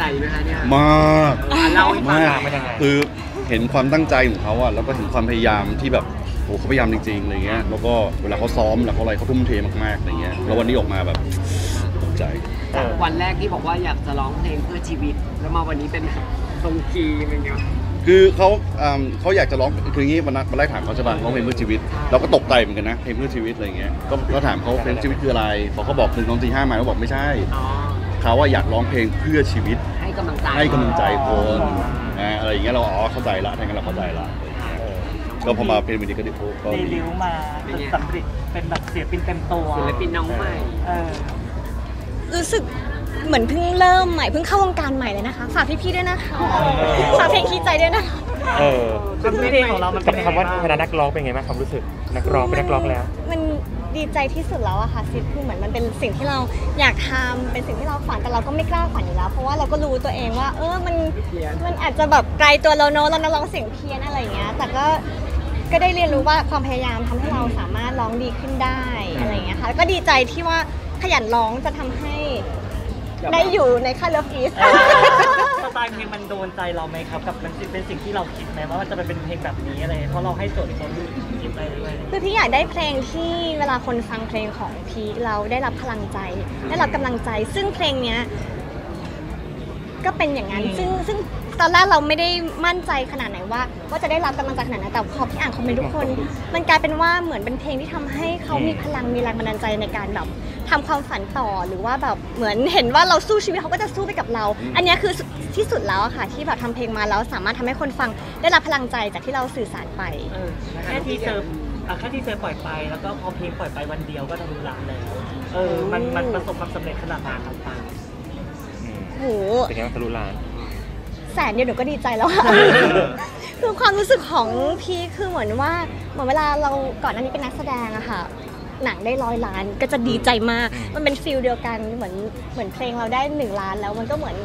ใจไหมคะเนี่ยมากเออเล่าให้ฟังมากหน่อยมันยังไงคือเห็นความตั้งใจของเขาอะแล้วก็เห็นความพยายามที่แบบโอ้เขาพยายามจริงๆอะไรเงี้ยแล้วก็เวลาเขาซ้อมแล้วเขาอะไรเขาทุ่มเทมากๆอะไรเงี้ยแล้ววันนี้ออกมาแบบภูมิใจเออวันแรกที่บอกว่าอยากจะร้องเพลงเพื่อชีวิต แล้วมาวันนี้เป็นตรงคีย์อะไรเงี้ยคือเขาอืมเขาอยากจะร้องคืออย่างงี้วันนั้นวันแรกถามเขาใช่ป่ะร้องเพลงเพื่อชีวิตเราก็ตกใจเหมือนกันนะเพลงเพื่อชีวิตอะไรเงี้ยก็ก็ถามเขาเพลงชีวิตคืออะไรพอเขาบอกหนึ่งสองสี่ห้ามาเขาบอกไม่ใช่ อ๋อ เขาว่าอยากร้องเพลงเพื่อชีวิต ให้กำลังใจให้กำลังใจคนนะอะไรอย่างเงี้ยเราอ๋อเข้าใจละถ้างั้นเราเข้าใจละอะไรอย่างเงี้ยเออก็พอมาเป็นวันนี้ก็ดีก็รีดีวิวมาจนสำเร็จเป็นแบบศิลปินเต็มตัวศิลปินน้องใหม่ เออ รู้สึก เหมือนเพิ่งเริ่มใหม่เพิ่งเข้าวงการใหม่เลยนะคะฝากพี่ๆด้วยนะคะฝากเพลงคิดใจด้วยนะคะเออคือเพลงของเรามันกับเป็นคำว่ายังไงบ้างคณะนักร้องเป็นไงบ้างความรู้สึกนักร้องเป็นนักร้องแล้ว มันดีใจที่สุดแล้วอะค่ะซิดคือเหมือนมันเป็นสิ่งที่เราอยากทำเป็นสิ่งที่เราฝันแต่เราก็ไม่กล้าฝันอยู่แล้ว เพราะว่าเราก็รู้ตัวเองว่า เออมันเพี้ยนมันอาจจะแบบไกลตัวเราเนอะเรานักร้องเสียงเพี้ยนอะไรอย่างเงี้ย แต่ก็ก็ได้เรียนรู้ว่าความพยายามทำให้เราสามารถร้องดีขึ้นได้อะไรอย่างเงี้ยค่ะแล้วก็ดีใจที่ว่าขยันร้องจะทำให้ ได้อยู่ในค่าย LOVEiSสไตล์เพลงมันโดนใจเราไหมครับ กับมันเป็นสิ่งที่เราคิดไหมว่ามันจะไปเป็นเพลงแบบนี้อะไร เพราะเราให้โจทย์เขาดูคิดไปเรื่อยคือพี่อยากได้เพลงที่เวลาคนฟังเพลงของพีคเราได้รับพลังใจ ได้รับกำลังใจ ซึ่งเพลงเนี้ยก็เป็นอย่างนั้น ซึ่งซึ่งตอนแรกเราไม่ได้มั่นใจขนาดไหนว่าว่าจะได้รับกำลังใจขนาดไหนแต่พอพี่อ่านคอมเมนต์ทุกคน มันกลายเป็นว่าเหมือนเป็นเพลงที่ทำให้เขามีพลังมีแรงบันดาลใจในการแบบ ทำความฝันต่อหรือว่าแบบเหมือนเห็นว่าเราสู้ชีวิตเขาก็จะสู้ไปกับเรา อันเนี้ยคือที่สุดแล้วอะค่ะ ที่แบบทำเพลงมาแล้วสามารถทำให้คนฟังได้รับพลังใจจากที่เราสื่อสารไปๆเออแค่ทีเซอร์อะแค่ทีเซอร์ปล่อยไป แล้วก็พอเพลงปล่อยไปวันเดียวก็ทะลุล้านแล้วเออมันมันประสบความสำเร็จขนาดไหนครับปัง อืมโห เป็นไงบ้างทะลุล้าน แสนเดียวหนูก็ดีใจแล้วค่ะ คือความรู้สึกของพี่คือเหมือนว่าเหมือนเวลาเราก่อนหน้านี้เป็นนักแสดงอะค่ะ หนังได้ร้อยล้านก็จะดีใจมาก มันเป็น feel เดียวกันเหมือนเหมือนเพลงเราได้หนึ่งล้านแล้วมันก็เหมือน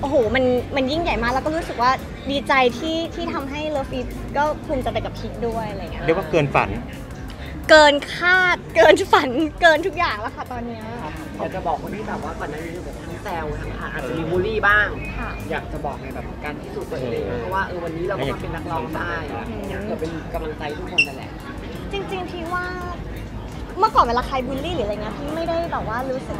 โอ้โหมันมันยิ่งใหญ่มากแล้วก็รู้สึกว่าดีใจที่ที่ทำให้ LOVEiS ก็ภูมิใจไปกับพีคด้วยอะไรเงี้ยเรียกว่าเกินฝัน เกินคาดเกินฝันเกินทุกอย่างแล้วค่ะตอนเนี้ยอยากจะบอกคนที่แบบว่าก่อนหน้านี้แบบทั้งแซวทั้งหาอาจจะมีบูลลี่บ้าง ค่ะ อยากจะบอกในแบบการพิสูจน์ตัวเองเพราะว่าเออวันนี้เราก็มาเป็นนักร้องได้อยากจะเป็นกำลังใจทุกคนนั่นแหละ จริงๆพี่ว่า เมื่อก่อนเวลาใครบูลลี่หรืออะไรเงี้ยพี่ไม่ได้แบบว่ารู้สึก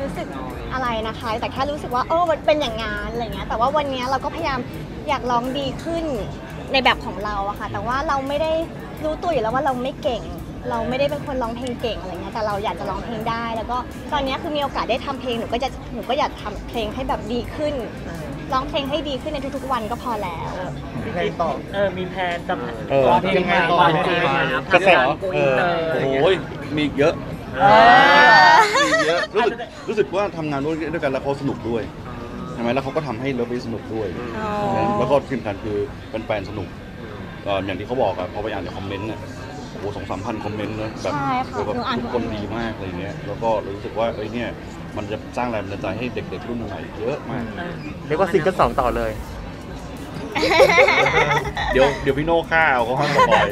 รู้สึกอะไรนะคะ แต่แค่รู้สึกว่าเออมันเป็นอย่างงานอะไรเงี้ยแต่ว่าวันนี้เราก็พยายามอยากร้องดีขึ้นในแบบของเราอะค่ะ แต่ว่าเราไม่ได้รู้ตัวอยู่แล้วว่าเราไม่เก่ง เราไม่ได้เป็นคนร้องเพลงเก่งอะไรเงี้ยแต่เราอยากจะร้องเพลงได้ แล้วก็ตอนนี้คือมีโอกาสได้ทำเพลงหนูก็จะหนูก็อยากทำเพลงให้แบบดีขึ้น ร้องเพลงให้ดีขึ้นในทุกๆวันก็พอแล้ว มี plan ต่อ เออ มี plan จะเออ ร้องเพลงใหม่ต่อไหมกระแสเหรอเออโอ้โหมีอีกเยอะมีเยอะรู้สึกรู้สึกว่าทำงานด้วยกันแล้วเขาสนุกด้วยใช่ไหมแล้วเขาก็ทำให้ LOVEiS สนุกด้วย อ๋อแล้วก็ที่สำคัญคือแฟนๆสนุกเอ่ออย่างที่เขาบอกอะพอไปอ่านใน comment เนี่ยโอ้โหสองสามพัน comment นะแบบใช่ค่ะโอ้โหแบบหนูอ่านทุกคนดีมากอะไรเงี้ยแล้วก็รู้สึกว่าเอ้ยเนี่ย มันจะสร้างแรงบันดาลใจให้เด็กๆรุ่นใหม่เยอะมาก เรียกว่าซิงเกิลสองต่อเลย เดี๋ยวเดี๋ยวพี่โน่ฆ่าเอาเขาห้ามสปอย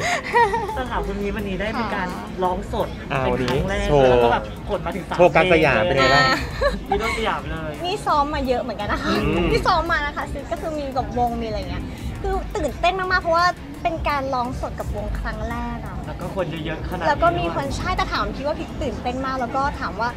จะถามคุณมีวันนี้ได้มีการร้องสดอ้าวเป็นครั้งแรกโชว์ แล้วก็แบบผลมาถึงสามโชว์การสยามเป็นไงบ้าง มีต้องสยามเลยนี่ซ้อมมาเยอะเหมือนกันนะคะ อืมนี่ซ้อมมานะคะซึ่งก็คือมีกับวงมีอะไรเงี้ย คือตื่นเต้นมากๆ เพราะว่าเป็นการร้องสดกับวงครั้งแรกอะแล้วก็คนเยอะๆขนาดแล้วก็มีด้วยคนใช่แต่ถามพี่ว่าพี่ตื่นเต้นมาก แล้วก็ถามว่า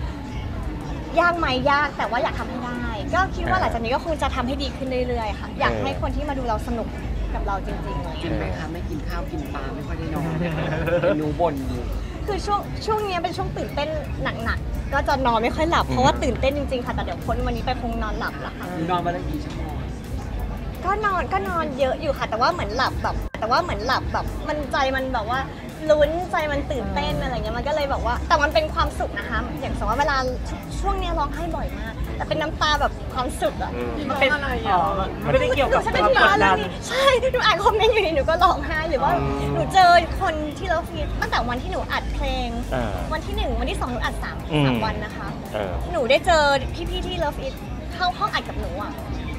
ยากไหมยากแต่ว่าอยากทำให้ได้ ก็คิดว่าหลังจากนี้ก็คงจะทำให้ดีขึ้นเรื่อยๆค่ะ อยากให้คนที่มาดูเราสนุกกับเราจริงๆเลยกินไหมคะไม่กินข้าวกินปลาไม่ค่อยได้นอนเป็นหนูบ่นอยู่คือช่วงช่วงเนี้ยเป็นช่วงตื่นเต้นหนักๆก็จะนอนไม่ค่อยหลับเพราะว่าตื่นเต้นจริงๆค่ะแต่เดี๋ยวพ้นวันนี้ไปคงนอนหลับละค่ะ หนูนอนมาแล้วกี่ชั่วโมงก็นอนก็นอนเยอะอยู่ค่ะ แต่ว่าเหมือนหลับแบบ แต่ว่าเหมือนหลับแบบมันใจมันแบบว่า ลุ้นใจมันตื่นเต้นอะไรเงี้ยมันก็เลยแบบว่า แต่มันเป็นความสุขนะคะ อย่างสมมติว่าเวลาช่วงเนี้ยร้องไห้บ่อยมาก แต่เป็นน้ำตาแบบความสุขอะมันเป็นอ๋อมันไม่ได้เกี่ยวกับหนูความใช่กดดันใช่หนูอ่านคอมเมนต์อยู่นี่หนูก็ร้องไห้หรือว่าอืมหนูเจอคนที่เราฟีดตั้งแต่วันที่หนูอัดเพลง อ่า วันที่หนึ่งวันที่สองหนูอัดสามอืม สามวันนะคะ เออ หนูได้เจอพี่ๆที่ Love It เข้าห้องอัดกับหนูอะ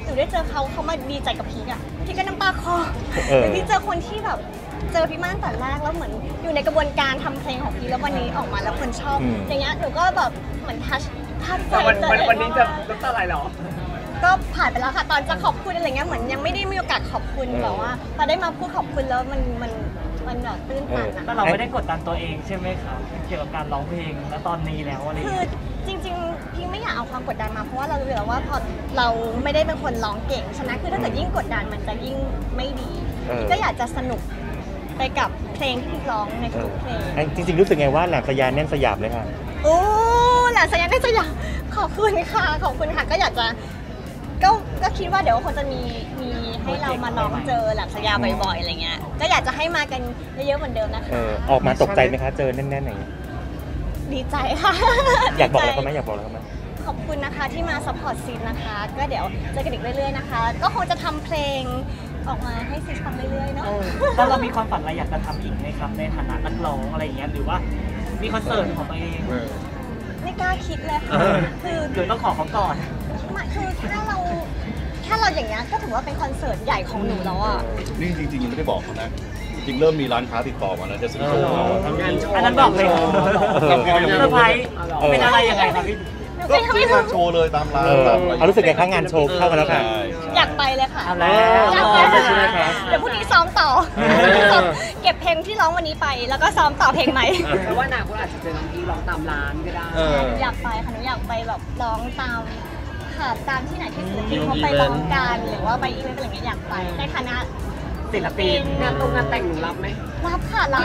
หนูได้เจอเขาเขามาดีใจกับพีกอะพี่ก็น้ำตาคลอเออหรือพี่เจอคนที่แบบเจอพี่มาตั้งแต่แรกแล้วเหมือนอยู่ในกระบวนการทำเพลงของพี่แล้ววันนี้ออกมาแล้วคนชอบอืมอย่างเงี้ยหนูก็แบบเหมือนทัชทัชใจแต่วันตัววันเองวันนี้จะมากน้ำตาไหลเหรอก็ผ่านไปแล้วค่ะตอนจะขอบคุณอะไรเงี้ยเหมือนยังไม่ได้มีโอกาสขอบคุณแบบว่าพอได้มาพูดขอบคุณแล้วมันมัน มันแบบตื้นตันแต่อะเราไม่ได้กดดันตัวเองใช่ไหมครับเกี่ยวกับการร้องเพลงแล้วตอนนี้แล้วอะไรอย่างคือเงี้ย จริงๆพี่ไม่อยากเอาความกดดันมาเพราะว่าเรารู้อยู่แล้วว่าพอเราไม่ได้เป็นคนร้องเก่งฉะนั้นคือถ้าเกิดยิ่งกดดันมันจะยิ่งไม่ดีเออพี่ก็อยากจะสนุกไปกับเพลงที่พี่ร้องในเอทุอกๆเพลงไอ้จริง ๆ รู้สึกไงว่าแหลมสยามแน่นสยามเลยค่ะ โอ้หลานสยามได้สยามขอบคุณค่ะขอบคุณค่ะก็อยากจะก็ก็ คิดว่าเดี๋ยวคงจะมีมีให้เรามาลองเจอหลับสยามบ่อยๆอะไรเงี้ย ก็อยากจะให้มากันเยอะๆเหมือนเดิมนะเอคะอออกมาตกใจไหมคะ เจอแน่นๆอย่างเงี้ยดีใจค่ะอยากบอกอะไรดีเขาไหมใจอยากบอกอะไรเขาไหมขอบคุณนะคะที่มาซัพพอร์ตซีนนะคะ ก็เดี๋ยวเจอกันอีกเรื่อยๆนะคะ ก็คงจะทำเพลงออกมาให้ซีนฟังเรื่อยๆเนาะ แล้วเรามีความฝันอะไรอยากจะทำอีกไหมครับ ในฐานะนักร้องอะไรอย่างเงี้ยหรือว่ามีคอนเสิร์ตของตัวเองไม่กล้าคิดเลยเอค่ะคืออ หรือต้องขอเขาก่อนไม่คือถ้าเรา ถ้าเราอย่างเงี้ยก็ถือว่าเป็นคอนเสิร์ตใหญ่ของหนูแล้วอะนี่จริงๆยังไม่ได้บอกเขานะ จริงๆเริ่มมีร้านค้าติดต่อมาแล้วจะซื้อโชว์เราอะ ทำงานโชว์อันนั้นบอกเลยเราก็ยังเซอร์ไพรส์เออเป็นอะไรยังไงครับพี่ หนูก็ก็ยังไม่รู้ซื้ไม่อรู้งานโชว์เลยตามร้านเออตามอะไร เอารู้สึกไงคะงานโชว์เข้ามาแล้วค่ะใช่ใช่อยากไปเลยค่ะ เอาแล้วอยากไปเอาแล้วใช่ไหมคะเดี๋ยวพรุ่งนี้ซ้อมต่อเออซ้อมเก็บเพลงที่ร้องวันนี้ไป แล้วก็ซ้อมต่อเพลงใหม่ เพราะว่าอนาคตอาจจะเจอน้องพี่ร้องตามร้านก็ได้ เออหนูอยากไปค่ะหนูอยากไปแบบร้องตาม ค่ะตามที่ไหนที่ศิลปินเขาไปร้องกันหรือว่าไปอีเวนต์อะไรอย่างเงี้ยอยากไปในคณะศิลปินงานตรงงานแต่งหนูรับไหมรับค่ะรับ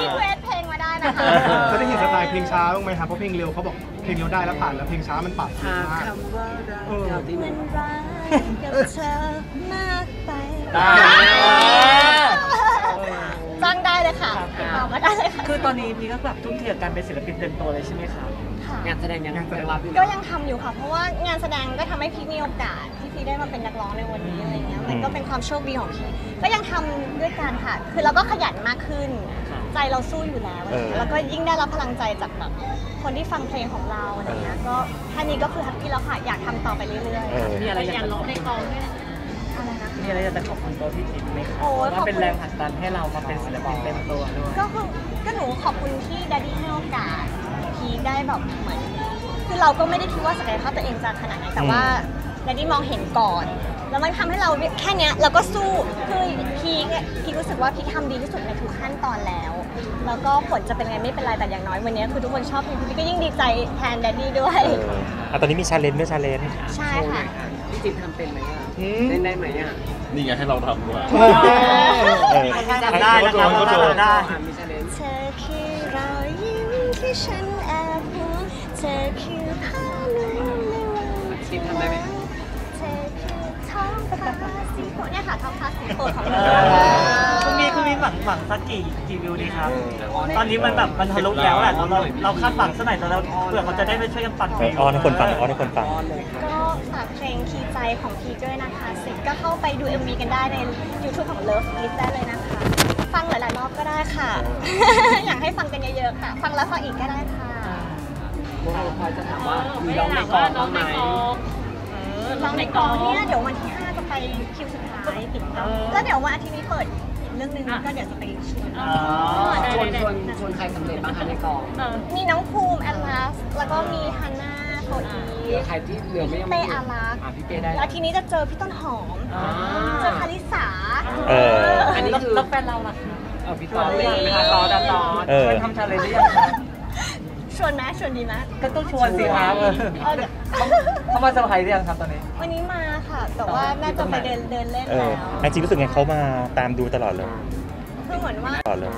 พี่เควสเพลงมาได้นะคะจะได้เห็นสไตล์เพลงช้าบ้างไหมครับเพราะเพลงเร็วเขาบอกเพลงเร็วได้แล้วผ่านแล้วเพลงช้ามันปรับเยหาอะมากคำว่ารักเท่าที่มัมันนร้ายกับเธอมากไปอ่าจ้างได้เลยค่ะติดต่อมาได้เลยค่ะคือตอนนี้พี่ก็แบบทุ่มเทกับการเป็นศิลปินเต็มตัวเลยใช่ไหมครับค่ะ งานแสดงยังยังรับอยู่ก็นะยังทำอยู่ค่ะ เพราะว่างานแสดงก็ทำให้พีคมีโอกาสที่พีคได้มาเป็นนักร้องในวันนี้อะไรเงี้ยมันก็เป็นความโชคดีของพีคก็ยังทำด้วยกันค่ะ คือเราก็ขยันมากขึ้นครับใจเราสู้อยู่แล้วอะไรเงี้ยแล้วก็ยิ่งได้รับพลังใจจากแบบคนที่ฟังเพลงของเราอะไรเงี้ยก็แค่นี้ก็คือ happy แล้วค่ะอยากทำต่อไปเรื่อยเออ มีอะไรอยากจะๆในกองด้วยอะไรนะ มีอะไรอยากจะขอบคุณตัวพี่จิ๊บไหมครับโอ้ยว่าเป็นขอบคุณแรงผลักดันให้เรามาเป็นศิลปินเต็มตัวด้วย ก็คือก็หนูขอบคุณพี่ดดดี้ให้โอกาส พีคได้แบบเหมือนคือเราก็ไม่ได้คิดว่าศักยภาพตัวเองจะขนาดไหนแต่ว่าดดดี้มองเห็นก่อน แล้วมันทำให้เราแค่เนี้ยเราก็สู้คือพีคเนี่ยพีครู้สึกว่าพีคทำดีที่สุดในทุกขั้นตอนแล้ว แล้วก็ผลจะเป็นไงไม่เป็นไรแต่อย่างน้อยวันเนี้ยคือทุกคนชอบพีคพีคก็ยิ่งดีใจแทนดดดี้ด้วยเอออะตอนนี้มี challenge ด้วย challenge ใช่โชว์หน่อยค่ะค่ะพี่จิ๊บทำเป็นไหมอะอืมเล่นได้ไหมอะนี่ไงให้เราทำด้วยเออจำได้นะครับเขาโชว์จำได้อะมีชาเลนจ์เธอคือรอยยิ้มที่ฉันแอบหวง เธอคือผ้านุ่มในวันจิ๊บทำได้ไหมคะเธอคือท้องฟ้าสีโปรดเนี่ยค่ะท้องฟ้าสีโปรดของเอเราอคุณมีคุณมีหวังหวังสักกี่กี่วิวดีครับตอนนี้มันแบบมันทะลุแล้วแหละเราเราเราคาดหวังสักหน่อยแต่เราเผื่อเขาจะได้ไปช่วยกันปั่นเออออนให้คนฟังออนให้คนฟังอ้อนเลยค่ะก็ฝากเพลงคีย์ใจของพีคด้วยนะคะสิก็เข้าไปดู MV กันได้ใน YouTube ของ Love Eat ได้เลยนะคะ ฟังหลายๆรอบก็ได้ค่ะ อยากให้ฟังกันเยอะๆค่ะ ฟังแล้วฟังอีกก็ได้ค่ะโมโหพ อยจะถามว่ามีร้องในกองบ้างไหมลองในกองเนี่ยเดี๋ยววันที่ 5 จะไปคิวสุดท้ายปิดกล้องแล้วเดี๋ยววันอาทิตย์นี้เปิดอีกเรื่องหนึงก็เดี๋ยวจะไปชวนชวนชวนชวนใครสำเร็จบ้างคะในกองมีน้องภูมิแอลลัสแล้วก็มีฮันน่าโคอีเหลือใครที่เหลือไม่ยังเป้อารักอะพี่เป้ได้แล้วทีนี้จะเจอพี่ต้นหอมเจอคาริสาเอออันนี้คือแล้วแฟนเราล่ะเออพี่ตอนไม่ยังค่ะตอนตอนเอเป็นทำชาเลนจ์หรือยัง ชวนไหมชวนดีไหมก็ต้องชวนสิครับเออเดี๋ยวเขามาเซอร์ไพรส์หรือยังครับตอนนี้ วันนี้มาค่ะ แต่ว่าน่าจะไปเดินเดินเล่นเอแล้อวจริงๆรู้สึกไงเขามาตามดูตลอดเลยคือเหมือนว่า ตลอดเลย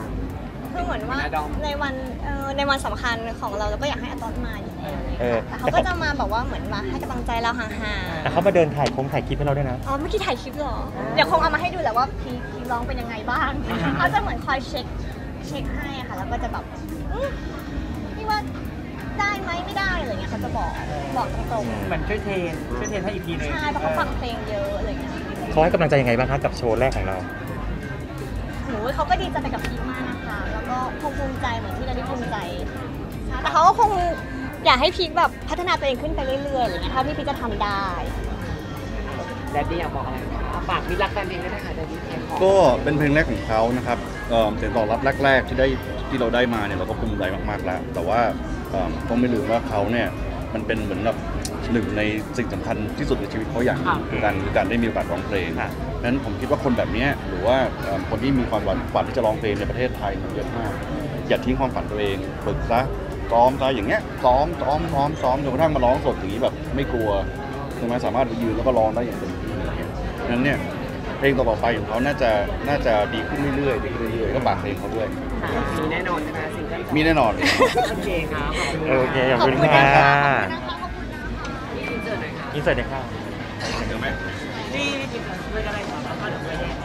คือเหมือนว่าในวันเอ่อในวันสำคัญของเราเราก็อยากให้อาตอนมาอยู่แล้วเออ แต่เขาก็จะมาแบบว่าเหมือนมาให้กำลังใจเราห่างแต่เขามาเดินถ่ายคงถ่ายคลิปให้เราด้วยนะ ๆ อ๋อเมื่อกี้ถ่ายคลิปเหรอ เดี๋ยวคงเอามาให้ดูแหละว่าพีพีร้องเป็นยังไงบ้างเขาจะเหมือนคอยเช็คเช็คให้อะค่ะ แล้วก็จะแบบอืมพี่ว่า ได้ไหมไม่ได้อะไรเงี้ยเขาจะบอกบอกตรงเหมือนช่วยเทรนช่วยเทรนให้อีกทีหนึๆงใช่เพราะเขาฟังเพลงเยอะอะไรเงี้ยเขาให้กำลังใจยังไงบ้างคะกับโชว์แรกของเราหนูเขาก็ดีใจไปกับพีคมากนะคะ แล้วก็คงภูมิใจเหมือนที่เราได้ภูมิใจใช่แต่เขาก็คงอยากให้พีคแบบพัฒนาตัวเองขึ้นไปเรื่อยๆอะไรเงี้ยถ้าพี่พีคจะทำได้แดดดี้อยากบอกอะไรไหมครับฝากมิตรรักแฟนเพลงด้วยนะคะเดี๋ยวนี้แข่งของก็เป็นเพลงแรกของเขานะครับเอ่อเสียงตอบรับแรก ๆ ที่ได้ ที่เราได้มาเนี่ยเราก็ภูมิใจมากๆแล้ว แต่ว่าเอ่อต้องไม่ลืมว่าเขาเนี่ยมันเป็นเหมือนแบบหนึ่งในสิ่งสำคัญที่สุดในชีวิตเขาอย่างหนึ่งคือการคือการได้มีโอกาสร้องเพลงค่ะนั้นผมคิดว่าคนแบบเนี้ยหรือว่าเอ่อคนที่มีความฝันฝันที่จะร้องเพลงในประเทศไทยมันเยอะมากอย่าทิ้งความฝันตัวเองฝึกซะซ้อมซะอย่างเงี้ยซ้อมซ้อมซ้อมซ้อมจนกระทั่งมาร้องสดอย่างนี้แบบไม่กลัวใช่ไหมสามารถไปยืนแล้วก็ร้องได้อย่างเต็มที่อะไรเงี้ยนั้นเนี่ย เพลงต่อๆไปของเขาน่าจะน่าจะดีขึ้นเรื่อยๆดีขึ้นเรื่อยๆก็ฝากเพลงเขาด้วยค่ะมีแน่นอนใช่ไหมซิงเกิลสองมีแน่นอน โอเคครับขอบคุณโอเคขอบขอบคุณคุณค่ะนะคะที่เจอหน่อยค่ะอินเสิร์ตเลยค่ะที่ที่ไม่ก็ได้ครับแล้วก็เดี๋ยวไปแยกท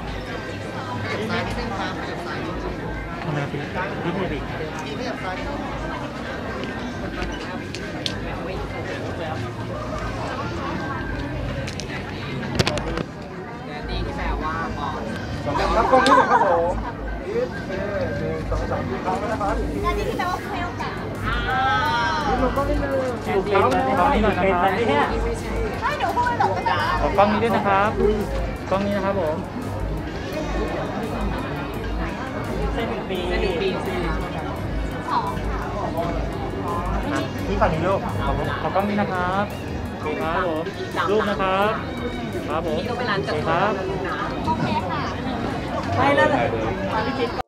ำไมพี่พี่พูดดิแด ดี้ที่แปลว่าบอสครับกล้องนี้หนึ่งครับผมอีฟเอหนึ่งสองสามสี่ครั้งนะครับและนี่ที่แปลว่าเพลงกันลงกล้องนิดนึงอยู่เป็นกล้องนี้หน่อยนะครับเนี่ยไม่เดี๋ยวพูดหลบก็ได้ขอกล้องนี้ด้วยนะครับกล้องนี้นะครับผมเส้นหนึ่งปีจะหนึ่งปีใช่สองค่ะอะพี่ฝั่งนี้ลูกขอขอกล้องนี้นะครับคครับผมรูปนะครับ ครับผมพี่ต้องไปร้านจัดโอเคตัวครับ แ